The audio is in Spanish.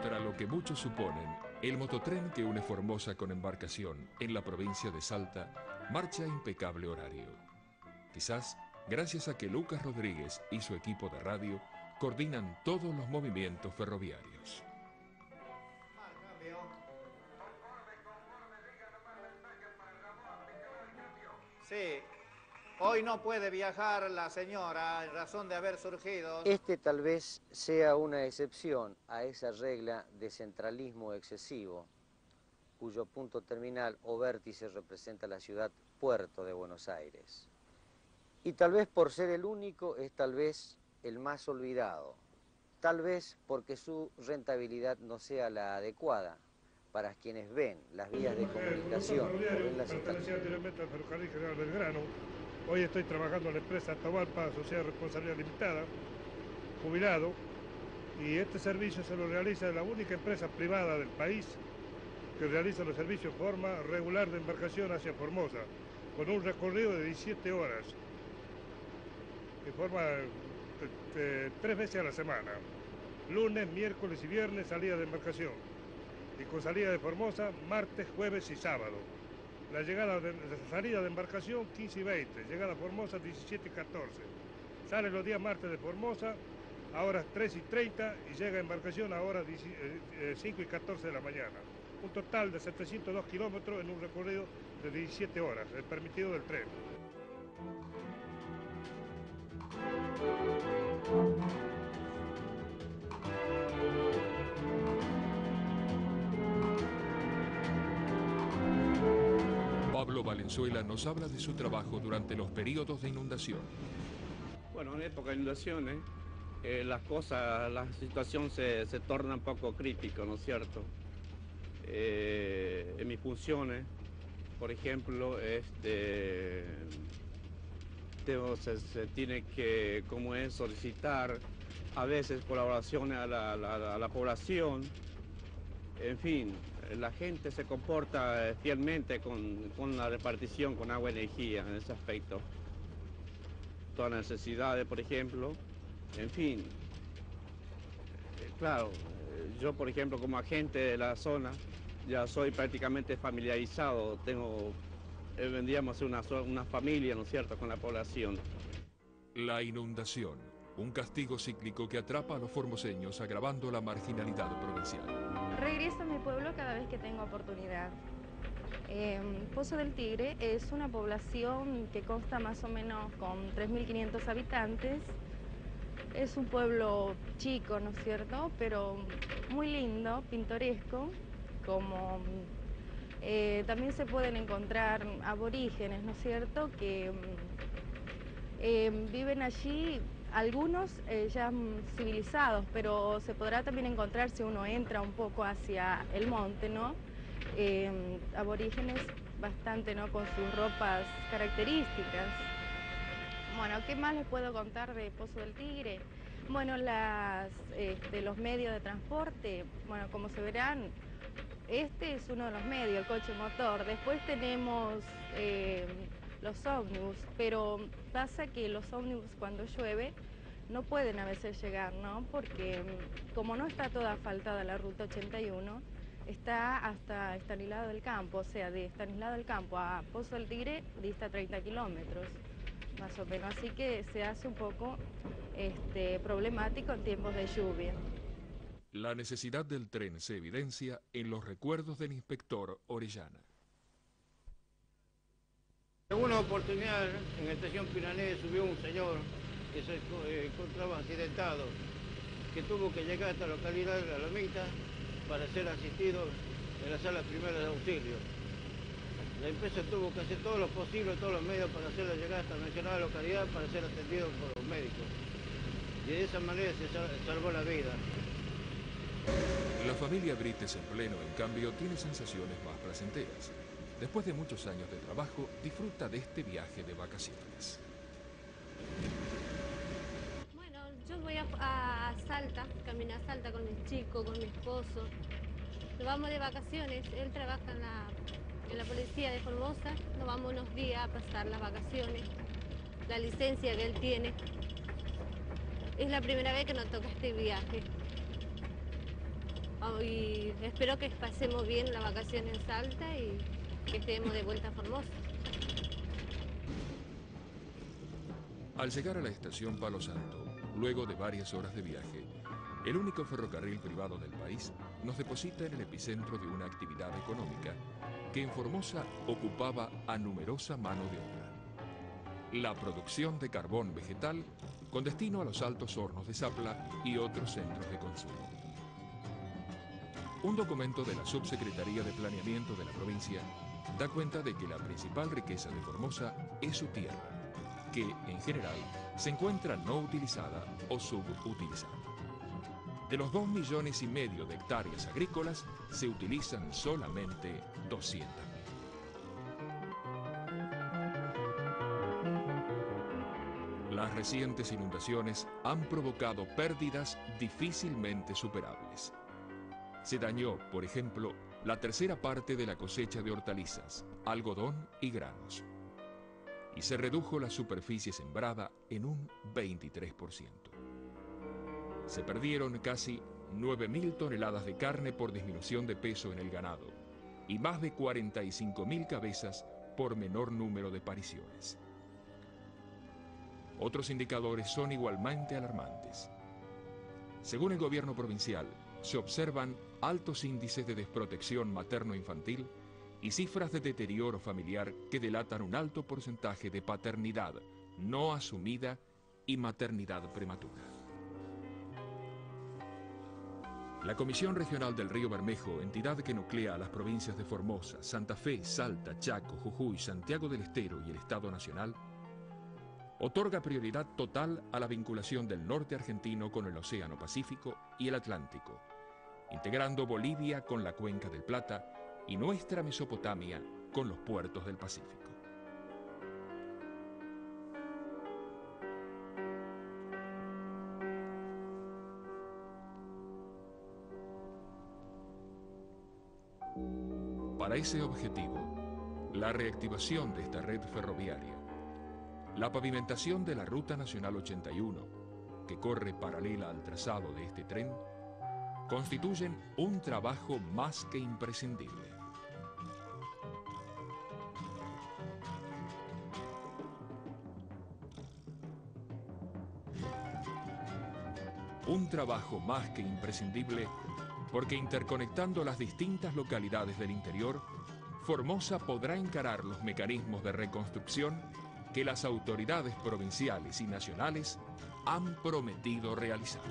Contra lo que muchos suponen, el mototren que une Formosa con embarcación en la provincia de Salta marcha a impecable horario. Quizás gracias a que Lucas Rodríguez y su equipo de radio coordinan todos los movimientos ferroviarios. Sí, hoy no puede viajar la señora en razón de haber surgido. Este tal vez sea una excepción a esa regla de centralismo excesivo, cuyo punto terminal o vértice representa la ciudad puerto de Buenos Aires. Y tal vez por ser el único es tal vez el más olvidado, tal vez porque su rentabilidad no sea la adecuada, para quienes ven las vías de comunicación anteriormente al Ferrocarril General Belgrano. Hoy estoy trabajando en la empresa Atahualpa Sociedad de Responsabilidad Limitada, jubilado, y este servicio se lo realiza la única empresa privada del país que realiza los servicios de forma regular de embarcación hacia Formosa, con un recorrido de 17 horas, de forma tres veces a la semana, lunes, miércoles y viernes salida de embarcación y con salida de Formosa martes, jueves y sábado. La, llegada de, la salida de embarcación 15 y 20, llegada a Formosa 17 y 14. Sale los días martes de Formosa a horas 3 y 30 y llega a embarcación a horas 5 eh, eh, y 14 de la mañana. Un total de 702 kilómetros en un recorrido de 17 horas, el permitido del tren. Valenzuela nos habla de su trabajo durante los periodos de inundación. Bueno, en época de inundaciones, eh, las cosas, la situación se, torna un poco crítica, ¿no es cierto? Eh, en mis funciones, por ejemplo, este, se, tiene que, como es, solicitar a veces colaboraciones a la población, en fin, la gente se comporta fielmente con, la repartición con agua y energía en ese aspecto. Todas las necesidades, por ejemplo, en fin. Eh, claro, yo por ejemplo como agente de la zona ya soy prácticamente familiarizado, tengo, eh, vendríamos una, una familia, ¿no es cierto?, con la población. La inundación, un castigo cíclico que atrapa a los formoseños agravando la marginalidad provincial. Regreso a mi pueblo cada vez que tengo oportunidad. Em, Pozo del Tigre es una población que consta más o menos con 3.500 habitantes. Es un pueblo chico, ¿no es cierto? Pero muy lindo, pintoresco, como eh, también se pueden encontrar aborígenes, ¿no es cierto?, que em, viven allí algunos eh, ya civilizados, pero se podrá también encontrar si uno entra un poco hacia el monte, ¿no? Em, aborígenes bastante, ¿no? Con sus ropas características. Bueno, ¿qué más les puedo contar de Pozo del Tigre? Bueno, las, este, los medios de transporte, bueno, como se verán, este es uno de los medios, el coche motor. Después tenemos em, los ómnibus, pero pasa que los ómnibus cuando llueve no pueden a veces llegar, ¿no? Porque mm, como no está toda asfaltada la ruta 81, está hasta Estanislado del Campo, o sea, de Estanislado del Campo a Pozo del Tigre dista 30 kilómetros, más o menos, así que se hace un poco este, problemático en tiempos de lluvia. La necesidad del tren se evidencia en los recuerdos del inspector Orellana. En una oportunidad en la estación Pirané subió un señor que se eh, encontraba accidentado, que tuvo que llegar a esta localidad de la Lomita para ser asistido en la sala primera de auxilio. La empresa tuvo que hacer todo lo posible, todos los medios para hacerlo llegar hasta la mencionada localidad para ser atendido por los médicos. Y de esa manera se salvó la vida. La familia Brites en pleno, en cambio, tiene sensaciones más placenteras después de muchos años de trabajo, disfruta de este viaje de vacaciones. Bueno, yo voy a, Salta, camino a Salta con mi chico, con mi esposo. Nos vamos de vacaciones, él trabaja en la, en la policía de Formosa, nos vamos unos días a pasar las vacaciones, la licencia que él tiene. Es la primera vez que nos toca este viaje. Ah, y espero que pasemos bien la vacación en Salta y estemos de vuelta a Formosa. Al llegar a la estación Palo Santo, luego de varias horas de viaje, el único ferrocarril privado del país nos deposita en el epicentro de una actividad económica que en Formosa ocupaba a numerosa mano de obra. La producción de carbón vegetal con destino a los altos hornos de Zapla y otros centros de consumo. Un documento de la Subsecretaría de Planeamiento de la provincia da cuenta de que la principal riqueza de Formosa es su tierra, que en general se encuentra no utilizada o subutilizada. De los 2 millones y medio de hectáreas agrícolas, se utilizan solamente 200. Las recientes inundaciones han provocado pérdidas difícilmente superables. Se dañó, por ejemplo, la tercera parte de la cosecha de hortalizas, algodón y granos. Y se redujo la superficie sembrada en un 23%. Se perdieron casi 9.000 toneladas de carne por disminución de peso en el ganado y más de 45.000 cabezas por menor número de pariciones. Otros indicadores son igualmente alarmantes. Según el gobierno provincial, se observan altos índices de desprotección materno-infantil y cifras de deterioro familiar que delatan un alto porcentaje de paternidad no asumida y maternidad prematura. La Comisión Regional del Río Bermejo, entidad que nuclea a las provincias de Formosa, Santa Fe, Salta, Chaco, Jujuy, Santiago del Estero y el Estado Nacional, otorga prioridad total a la vinculación del norte argentino con el Océano Pacífico y el Atlántico, integrando Bolivia con la cuenca del Plata y nuestra Mesopotamia con los puertos del Pacífico. Para ese objetivo, la reactivación de esta red ferroviaria, la pavimentación de la Ruta Nacional 81, que corre paralela al trazado de este tren, constituyen un trabajo más que imprescindible. Un trabajo más que imprescindible porque interconectando las distintas localidades del interior, Formosa podrá encarar los mecanismos de reconstrucción que las autoridades provinciales y nacionales han prometido realizar.